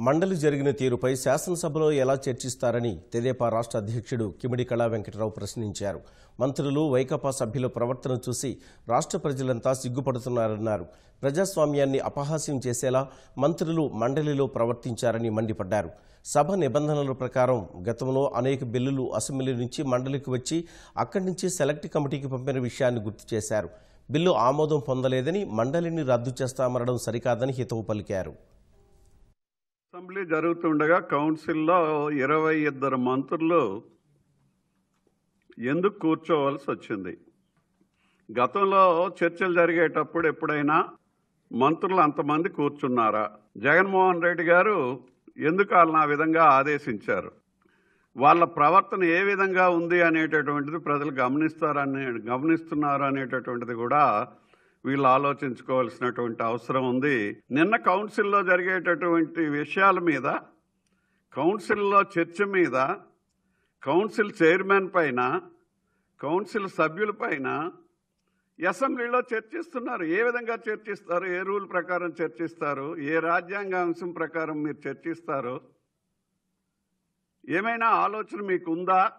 మండలి జరిగిన తీరుపై శాసనసభలో ఎలా చర్చిస్తారని తెదేపా రాష్ట్ర అధ్యక్షుడు కిమిడి కళా వెంకటరావు ప్రశ్నించారు. మంత్రులు వైకాపా సభ్యుల ప్రవర్తన చూసి రాష్ట్ర ప్రజలంతా సిగ్గుపడుతున్నారన్నారు. ప్రజాస్వామ్యాన్ని అపహాస్యం చేసేలా మంత్రులు మండలిలో ప్రవర్తించారని మండిపడ్డారు. సభ నిబంధనల ప్రకారం గతంలో అనేక బిల్లులు అసెంబ్లీ నుంచి మండలికి వచ్చి అక్కడి నుంచి సెలెక్ట్ కమిటీకి పంపిన విషయాన్ని గుర్తు చేశారు. బిల్లు ఆమోదం పొందలేదని మండలిని రద్దు చేస్తామనడం సరికాదని హితవు పలికారు. అసెంబ్లీ జరుగుతుండగా కౌన్సిల్లో ఇరవై ఇద్దరు మంత్రులు ఎందుకు కూర్చోవలసి వచ్చింది? గతంలో చర్చలు జరిగేటప్పుడు ఎప్పుడైనా మంత్రులు అంతమంది కూర్చున్నారా? జగన్మోహన్ రెడ్డి గారు ఎందుకు వాళ్ళని ఆ విధంగా ఆదేశించారు? వాళ్ళ ప్రవర్తన ఏ విధంగా ఉంది అనేటటువంటిది ప్రజలు గమనిస్తారని గమనిస్తున్నారు అనేటటువంటిది కూడా వీళ్ళు ఆలోచించుకోవాల్సినటువంటి అవసరం ఉంది. నిన్న కౌన్సిల్లో జరిగేటటువంటి విషయాల మీద కౌన్సిల్లో చర్చ మీద కౌన్సిల్ చైర్మన్ పైన కౌన్సిల్ సభ్యుల పైన అసెంబ్లీలో చర్చిస్తున్నారు. ఏ విధంగా చర్చిస్తారు? ఏ రూల్ ప్రకారం చర్చిస్తారు? ఏ రాజ్యాంగ అంశం ప్రకారం మీరు చర్చిస్తారు? ఏమైనా ఆలోచన మీకు ఉందా